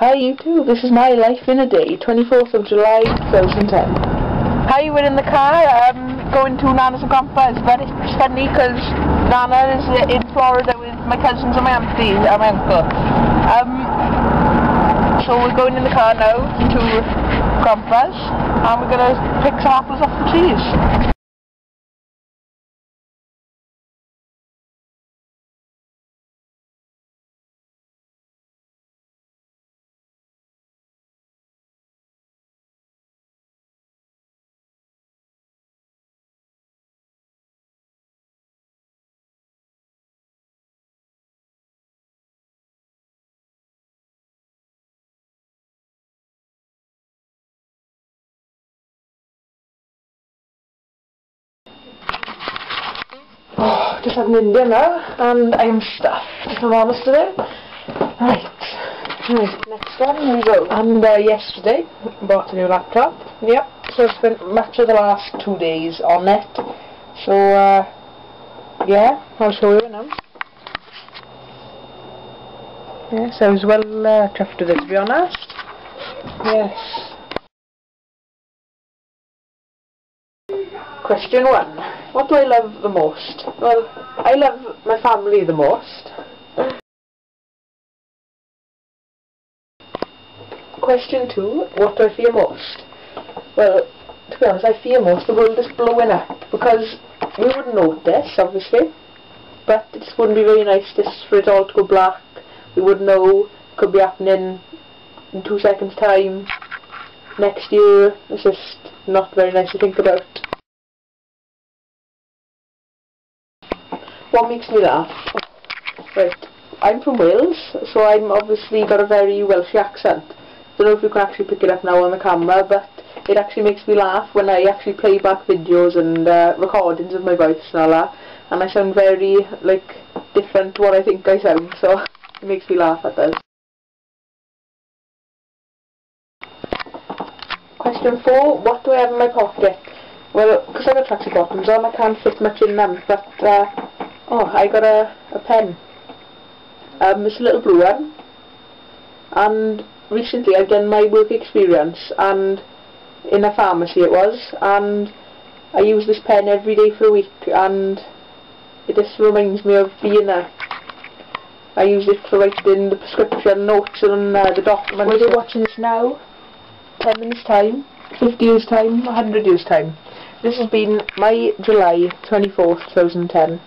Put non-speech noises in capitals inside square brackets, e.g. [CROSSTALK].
Hi YouTube, this is my life in a day, 24th of July 2010. Hi, we're in the car, um, going to Nana's and Grandpa's, but it's funny because Nana is in Florida with my cousins and my auntie, and my uncle. Um, so we're going in the car now to Grandpa's, and we're going to pick some apples off the trees. Oh, just having India now, and I'm stuffed, if I'm honest with you. Right. Next one, we go. And uh, yesterday, bought a new laptop. Yep, so I've spent much of the last two days on it. So, uh, yeah, I'll show you now. Yes, I was well uh, chuffed with it, to be honest. Yes. Question one. What do I love the most? Well, I love my family the most. Question two. What do I fear most? Well, to be honest, I fear most the world is blowing up because we wouldn't notice, obviously, but it just wouldn't be very nice just for it all to go black. We wouldn't know it could be happening in two seconds' time next year. It's just not very nice to think about. what makes me laugh? Right, I'm from Wales, so I'm obviously got a very Welsh accent. Don't know if you can actually pick it up now on the camera, but it actually makes me laugh when I actually play back videos and uh, recordings of my voice and all that, and I sound very, like, different to what I think I sound, so [LAUGHS] it makes me laugh at this. Question 4, what do I have in my pocket? Well, because I've got tracksuit bottoms on, I can't fit much in them, but uh, Oh, I got a, a pen. Um, it's a little blue one. And recently I've done my work experience and in a pharmacy it was and I use this pen every day for a week and it just reminds me of being there. I use it for writing the prescription notes and uh, the documents. Whether you're watching this now, 10 minutes time, 50 years time, 100 years time. This has been my July 24th, 2010.